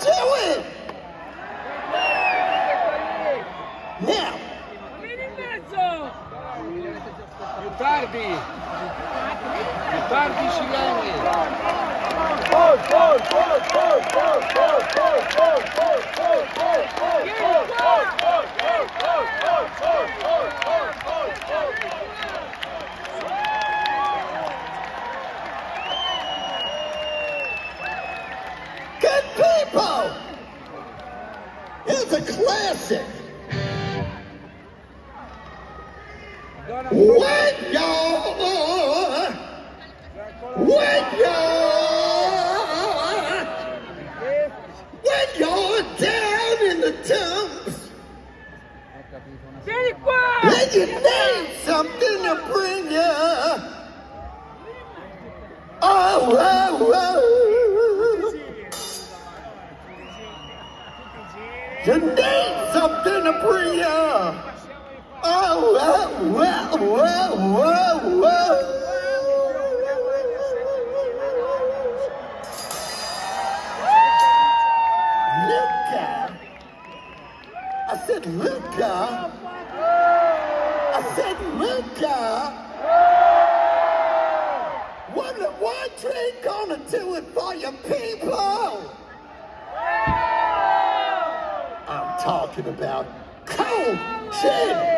do it. Now. Tardi. Tardi, Chilene. Gol, gol, gol, gol, gol, gol. Classic. When bring you. Oh, oh, oh, oh, oh, oh. Lucca. I said, Lucca. I said, Lucca. What, what drink gonna do it for your people? talking about cold gin.